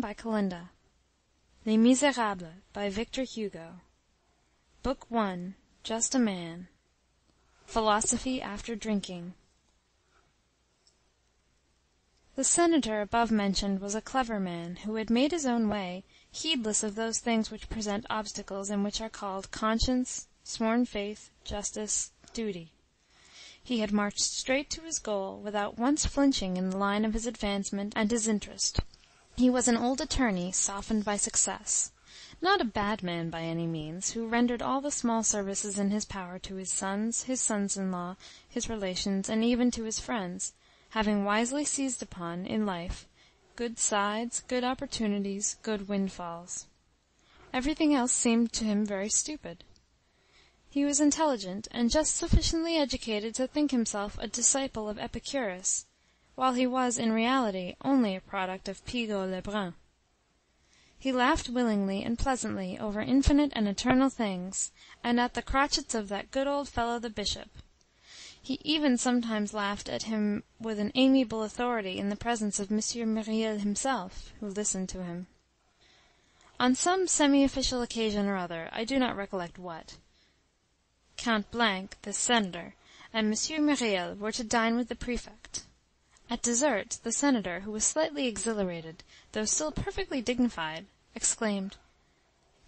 by Kalinda. Les Misérables by Victor Hugo. Book I. Just a Man. Philosophy after Drinking. The senator above mentioned was a clever man, who had made his own way, heedless of those things which present obstacles, and which are called conscience, sworn faith, justice, duty. He had marched straight to his goal, without once flinching in the line of his advancement and his interest. He was an old attorney, softened by success. Not a bad man by any means, who rendered all the small services in his power to his sons, his sons in law, his relations, and even to his friends, having wisely seized upon, in life, good sides, good opportunities, good windfalls. Everything else seemed to him very stupid. He was intelligent, and just sufficiently educated to think himself a disciple of Epicurus, while he was, in reality, only a product of Pigault Lebrun. He laughed willingly and pleasantly over infinite and eternal things, and at the crotchets of that good old fellow the Bishop. He even sometimes laughed at him with an amiable authority in the presence of Monsieur Myriel himself, who listened to him. On some semi official occasion or other, I do not recollect what. Count Blanc, the senator, and Monsieur Myriel were to dine with the Prefect. At dessert, the senator, who was slightly exhilarated, though still perfectly dignified, exclaimed,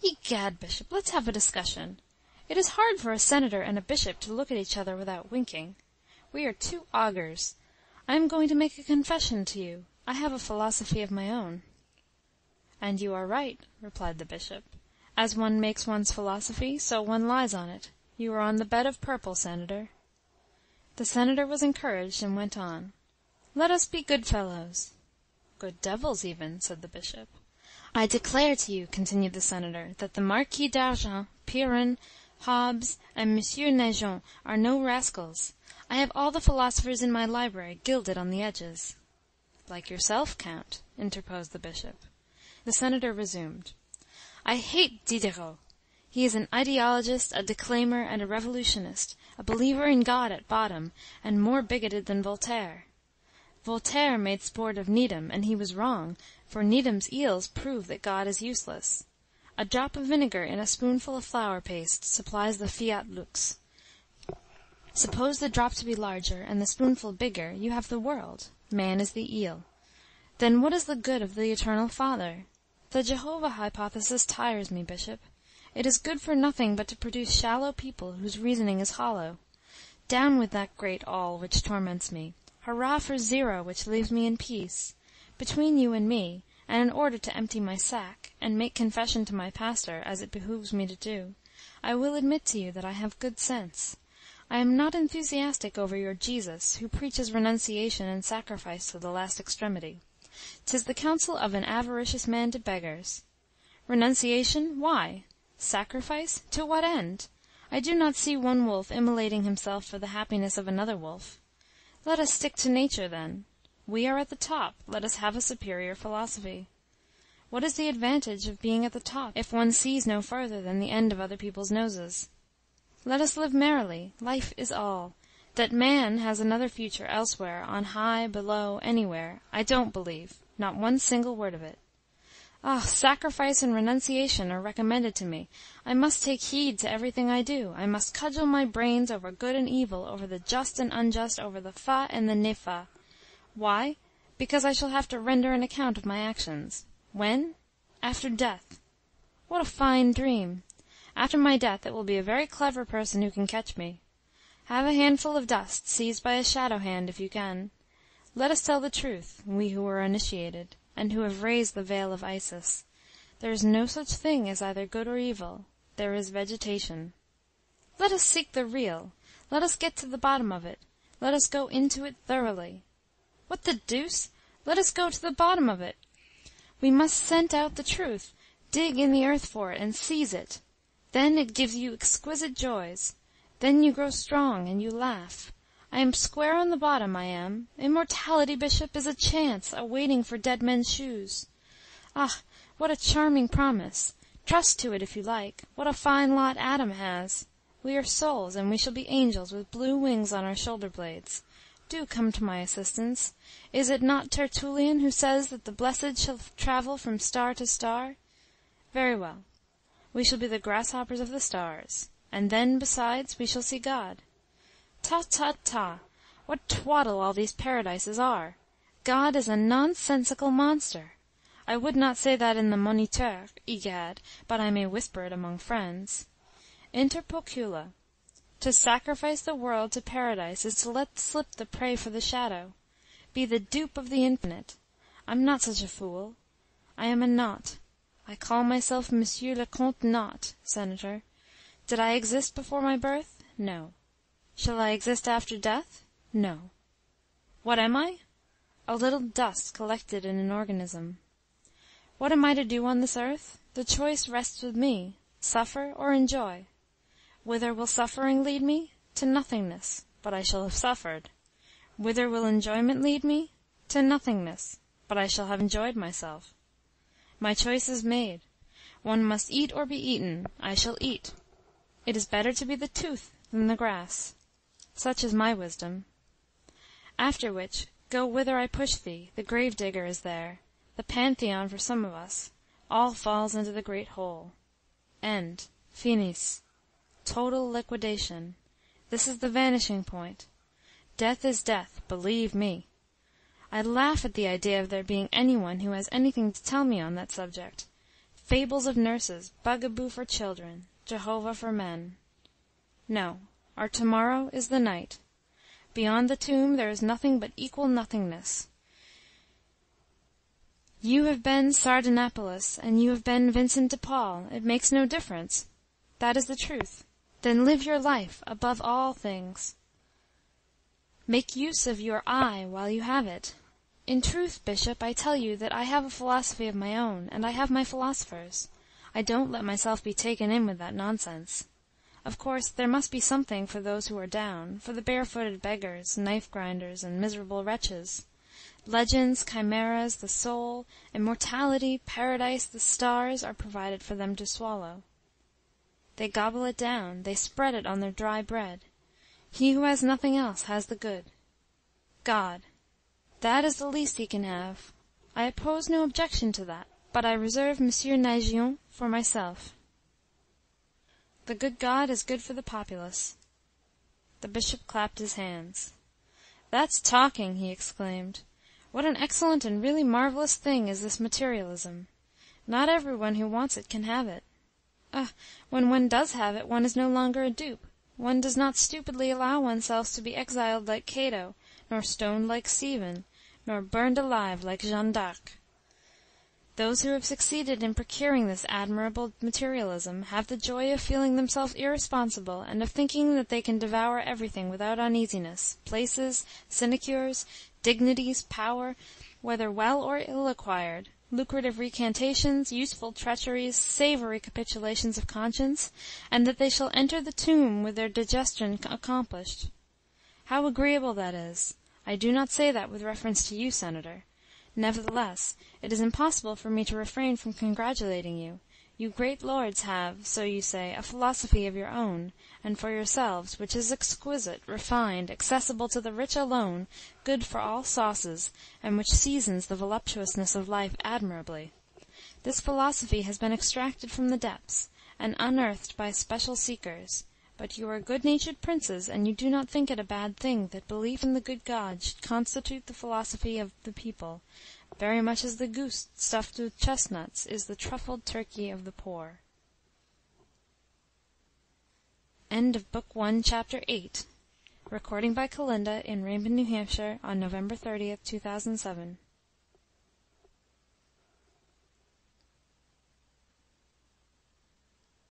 "Egad, Bishop, let's have a discussion. It is hard for a senator and a bishop to look at each other without winking. We are two augurs. I am going to make a confession to you. I have a philosophy of my own." "And you are right," replied the bishop. "As one makes one's philosophy, so one lies on it. You are on the bed of purple, senator." The senator was encouraged, and went on. "Let us be good fellows." "Good devils, even," said the bishop. "I declare to you," continued the senator, "that the Marquis d'Argens, Pyrrhon, Hobbes, and Monsieur Naigeon are no rascals. I have all the philosophers in my library gilded on the edges." "Like yourself, Count," interposed the bishop. The senator resumed. "I hate Diderot. He is an ideologist, a declaimer, and a revolutionist, a believer in God at bottom, and more bigoted than Voltaire. Voltaire made sport of Needham, and he was wrong, for Needham's eels prove that God is useless. A drop of vinegar in a spoonful of flour paste supplies the fiat lux. Suppose the drop to be larger, and the spoonful bigger, you have the world. Man is the eel. Then what is the good of the Eternal Father? The Jehovah hypothesis tires me, Bishop. It is good for nothing but to produce shallow people whose reasoning is hollow. Down with that great All which torments me. Hurrah for Zero which leaves me in peace. Between you and me, and in order to empty my sack, and make confession to my pastor, as it behooves me to do, I will admit to you that I have good sense. I am not enthusiastic over your Jesus, who preaches renunciation and sacrifice to the last extremity. 'Tis the counsel of an avaricious man to beggars. Renunciation, why? Sacrifice, to what end? I do not see one wolf immolating himself for the happiness of another wolf. Let us stick to nature, then. We are at the top, let us have a superior philosophy. What is the advantage of being at the top, if one sees no farther than the end of other people's noses? Let us live merrily. Life is all. That man has another future elsewhere, on high, below, anywhere, I don't believe. Not one single word of it. Ah! sacrifice and renunciation are recommended to me. I must take heed to everything I do. I must cudgel my brains over good and evil, over the just and unjust, over the fa and the ne fa. Why? Because I shall have to render an account of my actions. When? After death. What a fine dream! After my death it will be a very clever person who can catch me. Have a handful of dust, seized by a shadow hand if you can. Let us tell the truth, we who are initiated and who have raised the veil of Isis. There is no such thing as either good or evil. There is vegetation. Let us seek the real. Let us get to the bottom of it. Let us go into it thoroughly. What the deuce! Let us go to the bottom of it. We must scent out the truth, dig in the earth for it, and seize it. Then it gives you exquisite joys. Then you grow strong, and you laugh. I am square on the bottom, I am. Immortality, Bishop, is a chance, a waiting for dead men's shoes. Ah! what a charming promise! Trust to it if you like. What a fine lot Adam has! We are souls, and we shall be angels with blue wings on our shoulder blades. do come to my assistance. Is it not Tertullian who says that the blessed shall travel from star to star? Very well. We shall be the grasshoppers of the stars. And then, besides, we shall see God. Ta, ta, ta! What twaddle all these paradises are! God is a nonsensical monster. I would not say that in the Moniteur, egad, but I may whisper it among friends. Inter pocula. To sacrifice the world to Paradise is to let slip the prey for the shadow. Be the dupe of the infinite. I'm not such a fool. I am a Naught. I call myself Monsieur le Comte Naught, senator. Did I exist before my birth? No. Shall I exist after death? No. What am I? A little dust collected in an organism. What am I to do on this earth? The choice rests with me. Suffer or enjoy. Whither will suffering lead me? To nothingness, but I shall have suffered. Whither will enjoyment lead me? To nothingness, but I shall have enjoyed myself. My choice is made. One must eat or be eaten. I shall eat. It is better to be the tooth than the grass. Such is my wisdom. After which, go whither I push thee, the grave digger is there, the Pantheon for some of us, all falls into the great hole. End. Finis. Total liquidation. This is the vanishing point. Death is death, believe me. I laugh at the idea of there being anyone who has anything to tell me on that subject. Fables of nurses, bugaboo for children, Jehovah for men. No, our tomorrow is the night. Beyond the tomb there is nothing but equal nothingness. You have been Sardanapalus, and you have been Vincent de Paul. It makes no difference. That is the truth. Then live your life above all things. Make use of your I while you have it. In truth, Bishop, I tell you that I have a philosophy of my own, and I have my philosophers. I don't let myself be taken in with that nonsense. Of course, there must be something for those who are down, for the barefooted beggars, knife grinders, and miserable wretches. Legends, chimeras, the soul, immortality, paradise, the stars, are provided for them to swallow. They gobble it down, they spread it on their dry bread. He who has nothing else has the good. God. That is the least he can have. I oppose no objection to that, but I reserve Monsieur Naigeon for myself. The good God is good for the populace. The Bishop clapped his hands. That's talking, he exclaimed. What an excellent and really marvellous thing is this materialism! Not every one who wants it can have it. Ah! when one does have it, one is no longer a dupe. One does not stupidly allow oneself to be exiled like Cato, nor stoned like Stephen, nor burned alive like Jeanne d'Arc. Those who have succeeded in procuring this admirable materialism have the joy of feeling themselves irresponsible, and of thinking that they can devour everything without uneasiness, places, sinecures, dignities, power, whether well or ill acquired lucrative recantations, useful treacheries, savoury capitulations of conscience, and that they shall enter the tomb with their digestion accomplished. How agreeable that is! I do not say that with reference to you, Senator. Nevertheless, it is impossible for me to refrain from congratulating you. You great lords have, so you say, a philosophy of your own, and for yourselves, which is exquisite, refined, accessible to the rich alone, good for all sauces, and which seasons the voluptuousness of life admirably. This philosophy has been extracted from the depths, and unearthed by special seekers; but you are good natured princes, and you do not think it a bad thing that belief in the good God should constitute the philosophy of the people very much as the goose stuffed with chestnuts is the truffled turkey of the poor. End of Book One, Chapter Eight. Recording by Kalinda in Raymond, New Hampshire, on November 30th, 2007.